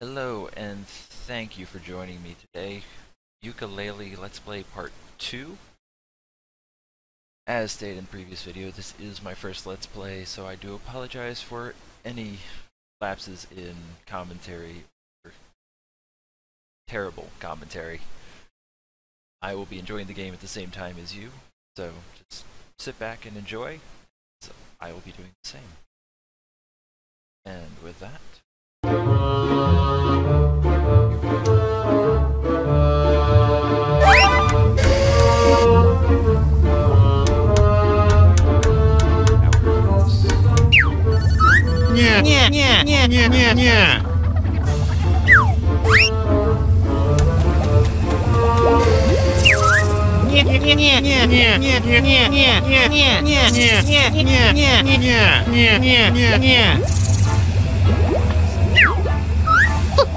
Hello, and thank you for joining me today. Ukulele Let's Play Part 2. As stated in previous video, this is my first Let's Play, so I do apologize for any lapses in commentary or terrible commentary. I will be enjoying the game at the same time as you, so just sit back and enjoy. So I will be doing the same. And with that, Не, не, не, не, не, не. Не-не-не-не-не-не-не-не-не-не-не-не-не-не-не-не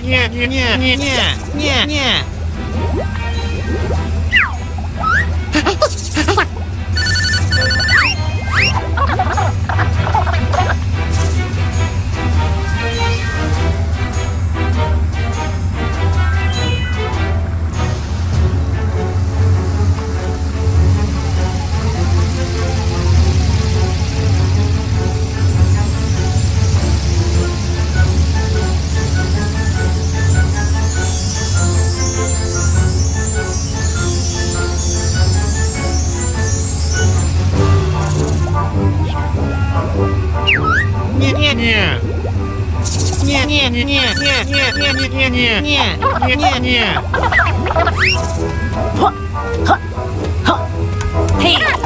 не, не, не, не, не, не, не. นี่นี่นี่น嘿。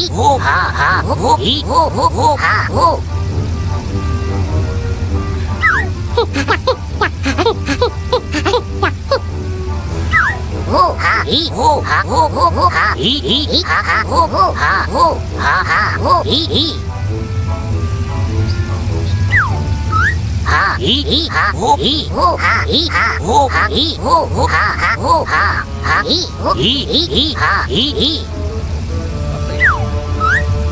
いおははおいおおおはおいはいおはいおおはいいいははおおはいははおいいはいいはおいはいはおはいおおははいははいおいいいはいい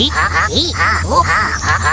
いいあいいあああ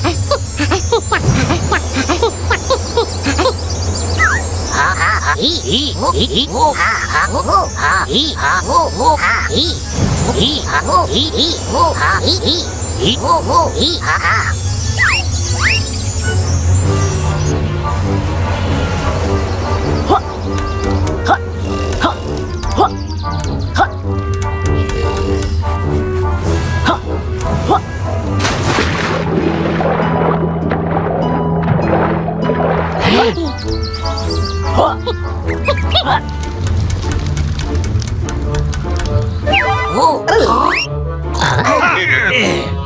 いい Yeah.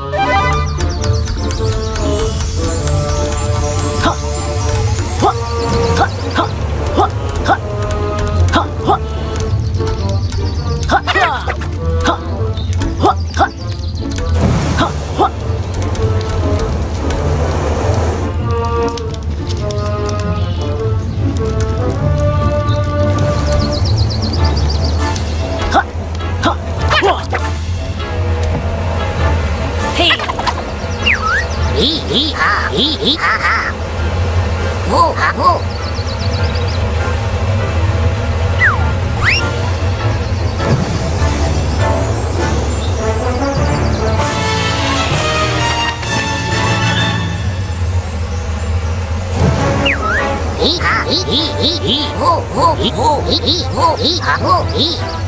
咦咦哦咦啊哦咦。